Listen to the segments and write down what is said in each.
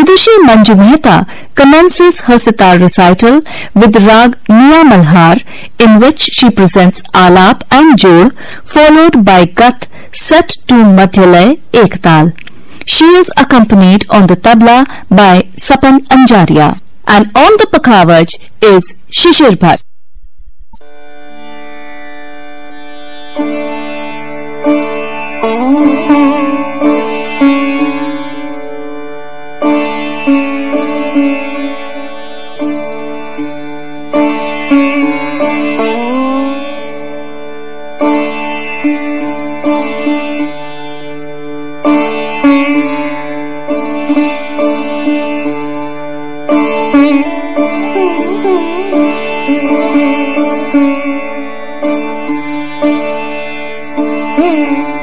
Vidushi Manju Mehta commences her sitar recital with Rag Miya Malhar in which she presents Alap and Jod followed by Gat set to Madhyalay Ektal. She is accompanied on the tabla by Sapan Anjaria and on the pakhavaj is Shishir Bhat. Thank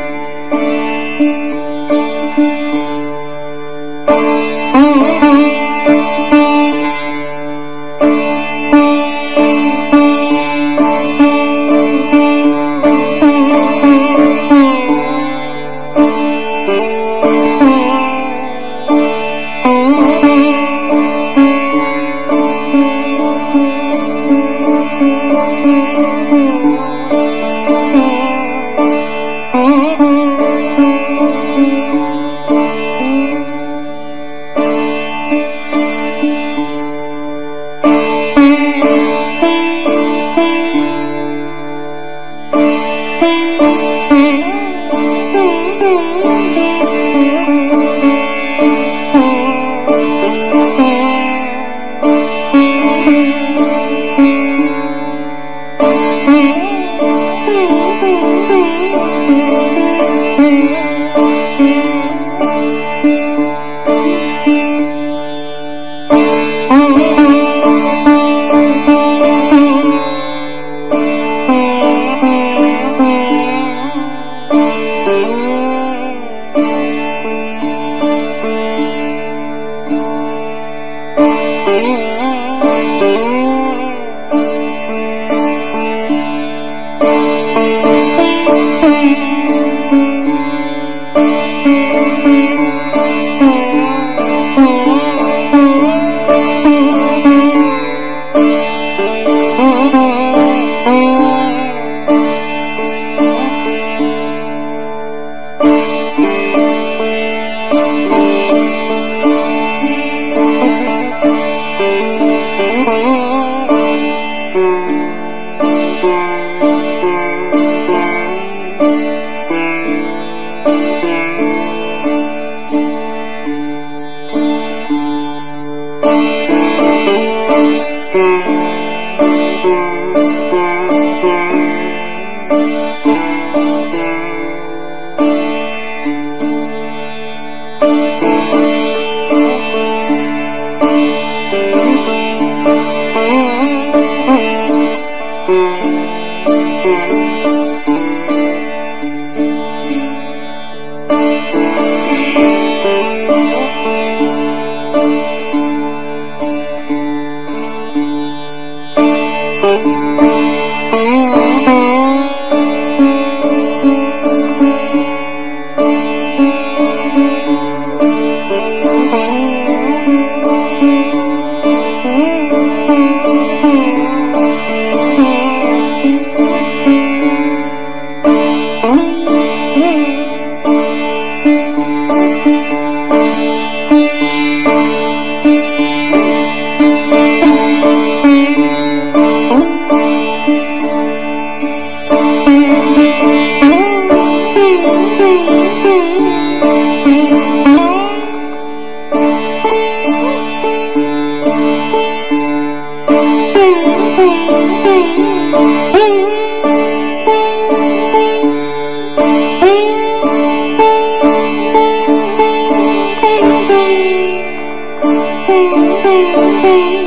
you.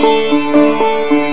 Música